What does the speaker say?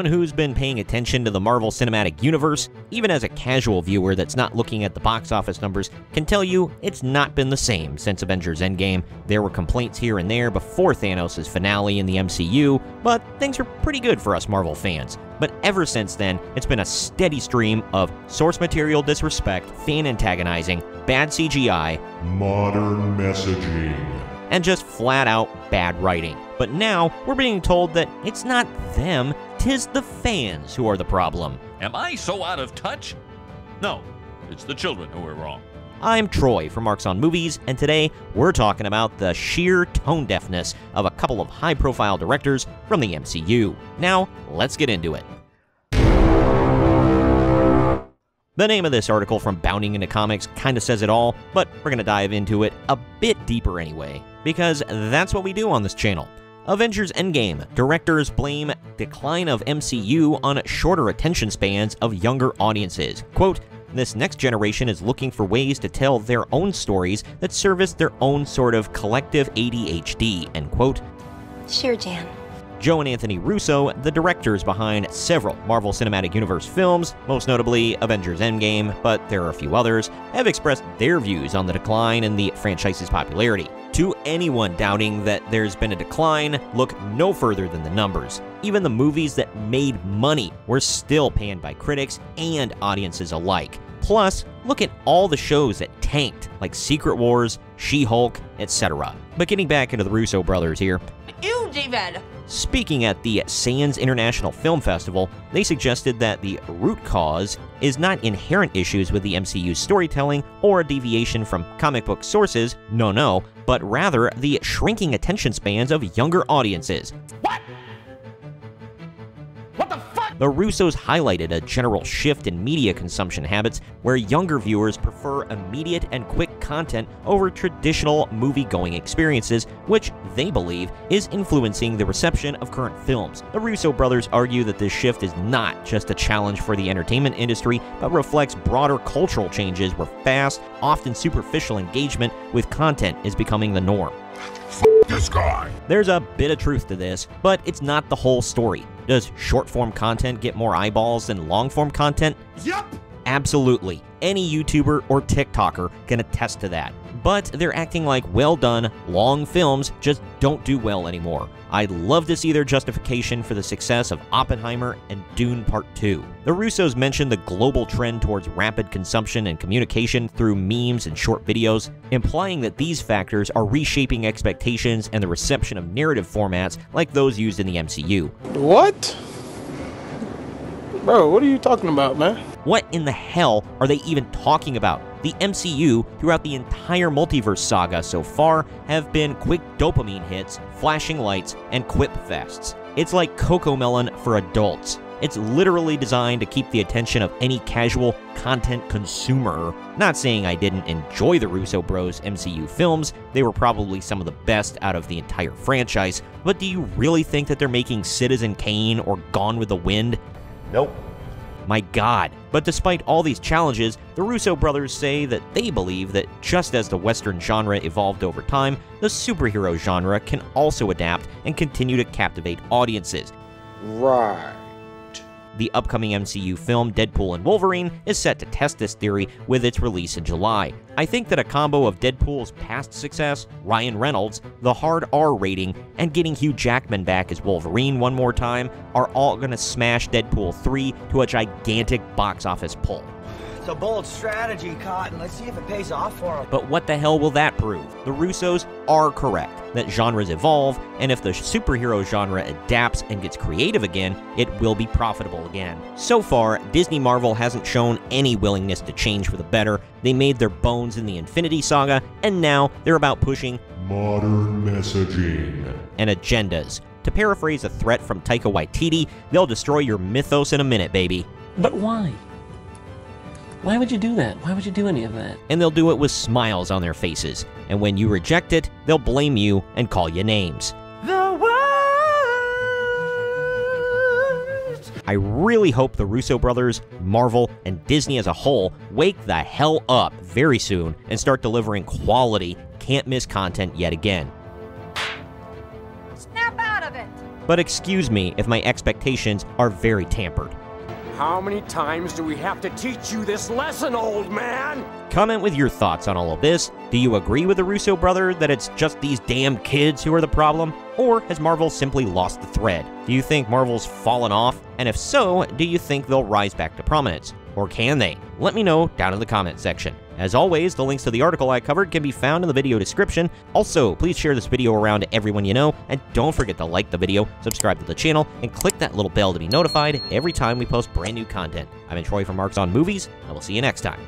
anyone who's been paying attention to the Marvel Cinematic Universe, even as a casual viewer that's not looking at the box office numbers, can tell you it's not been the same since Avengers Endgame. There were complaints here and there before Thanos' finale in the MCU, but things are pretty good for us Marvel fans. But ever since then, it's been a steady stream of source material disrespect, fan antagonizing, bad CGI, Modern messaging. and just flat out bad writing. But now we're being told that it's not them, tis the fans who are the problem. Am I so out of touch? No, it's the children who are wrong. I'm Troy from Marks on Movies, and today we're talking about the sheer tone deafness of a couple of high profile directors from the MCU. Now, let's get into it. The name of this article from Bounding into Comics kind of says it all, but we're going to dive into it a bit deeper anyway, because that's what we do on this channel. Avengers Endgame. Directors blame decline of MCU on shorter attention spans of younger audiences. Quote, this next generation is looking for ways to tell their own stories that service their own sort of collective ADHD, end quote. Sure, Jan. Joe and Anthony Russo, the directors behind several Marvel Cinematic Universe films, most notably Avengers Endgame, but there are a few others, have expressed their views on the decline in the franchise's popularity. To anyone doubting that there's been a decline, look no further than the numbers. Even the movies that made money were still panned by critics and audiences alike. Plus, look at all the shows that tanked, like Secret Wars, She Hulk, etc. But getting back into the Russo brothers here, David! Speaking at the Sands International Film Festival, they suggested that the root cause is not inherent issues with the MCU's storytelling or a deviation from comic book sources, no, no, but rather the shrinking attention spans of younger audiences. What? What the Russos highlighted a general shift in media consumption habits where younger viewers prefer immediate and quick content over traditional movie going experiences, which they believe is influencing the reception of current films. The Russo brothers argue that this shift is not just a challenge for the entertainment industry, but reflects broader cultural changes where fast, often superficial engagement with content is becoming the norm. This guy. There's a bit of truth to this, but it's not the whole story. Does short form content get more eyeballs than long form content? Yep. Absolutely. Any YouTuber or TikToker can attest to that. But they're acting like well done, long films just don't do well anymore. I'd love to see their justification for the success of Oppenheimer and Dune Part 2. The Russos mentioned the global trend towards rapid consumption and communication through memes and short videos, implying that these factors are reshaping expectations and the reception of narrative formats like those used in the MCU. What? Bro, what are you talking about, man? What in the hell are they even talking about? The MCU, throughout the entire multiverse saga so far, have been quick dopamine hits, flashing lights, and quip fests. It's like CoComelon for adults. It's literally designed to keep the attention of any casual content consumer. Not saying I didn't enjoy the Russo Bros MCU films, they were probably some of the best out of the entire franchise, but do you really think that they're making Citizen Kane or Gone with the Wind? Nope. My god. But despite all these challenges, the Russo brothers say that they believe that just as the Western genre evolved over time, the superhero genre can also adapt and continue to captivate audiences. Right. The upcoming MCU film Deadpool and Wolverine is set to test this theory with its release in July. I think that a combo of Deadpool's past success, Ryan Reynolds, the hard R rating, and getting Hugh Jackman back as Wolverine one more time are all going to smash Deadpool 3 to a gigantic box office pull. It's a bold strategy, Cotton. Let's see if it pays off for him. But what the hell will that prove? The Russos are correct that genres evolve, and if the superhero genre adapts and gets creative again, it will be profitable again. So far, Disney Marvel hasn't shown any willingness to change for the better. They made their bones in the Infinity Saga, and now they're about pushing Modern messaging. and agendas. To paraphrase a threat from Taika Waititi, they'll destroy your mythos in a minute, baby. But why? Why would you do that? Why would you do any of that? and they'll do it with smiles on their faces. And when you reject it, they'll blame you and call you names. The world. I really hope the Russo brothers, Marvel, and Disney as a whole wake the hell up very soon and start delivering quality, can't miss content yet again. Snap out of it! but excuse me if my expectations are very tampered. How many times do we have to teach you this lesson, old man? Comment with your thoughts on all of this. Do you agree with the Russo brother that it's just these damn kids who are the problem? Or has Marvel simply lost the thread? Do you think Marvel's fallen off? And if so, do you think they'll rise back to prominence? Or can they? Let me know down in the comment section. As always, the links to the article I covered can be found in the video description. Also, please share this video around to everyone you know, and don't forget to like the video, subscribe to the channel, and click that little bell to be notified every time we post brand new content. I've been Troy from Marks on Movies, and we'll see you next time.